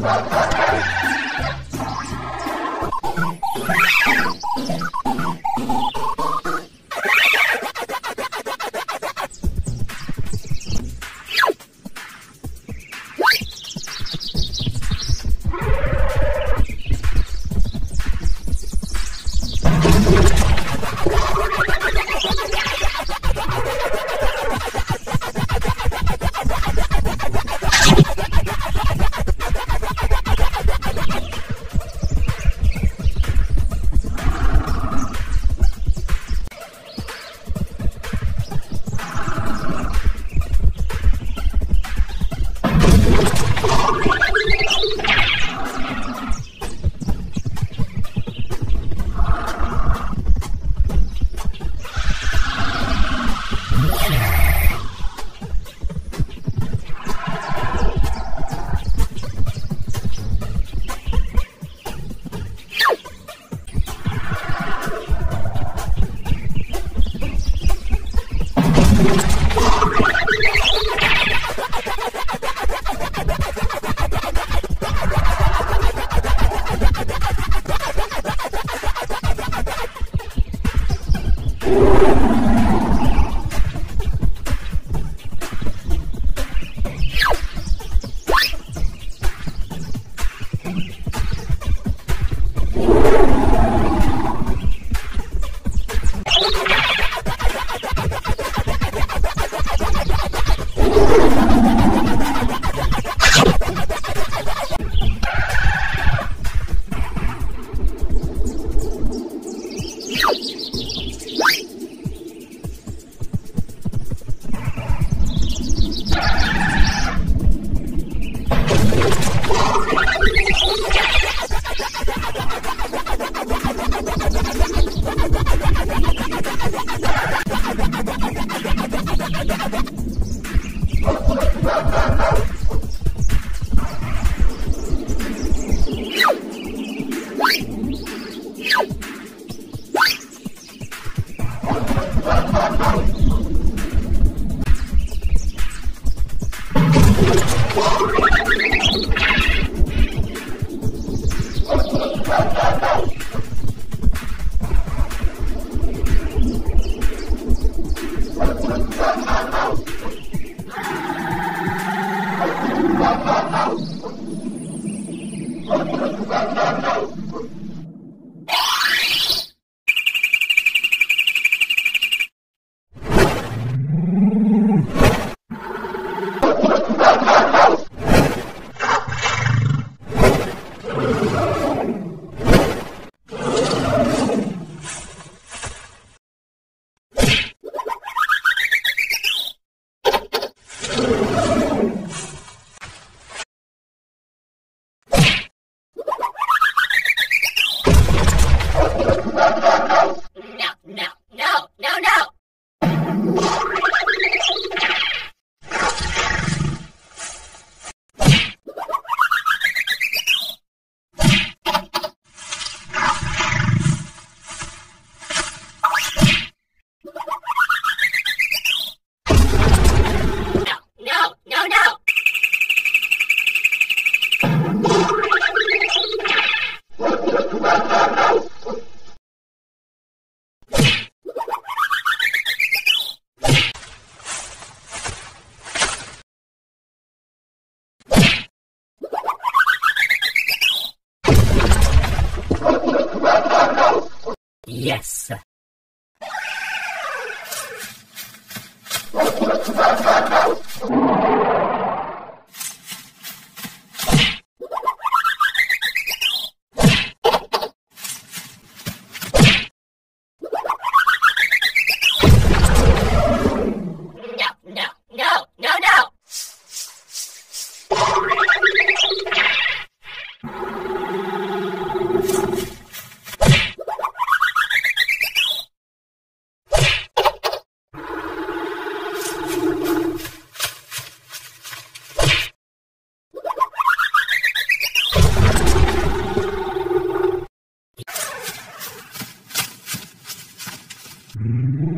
about Música Yes. Mm-hmm.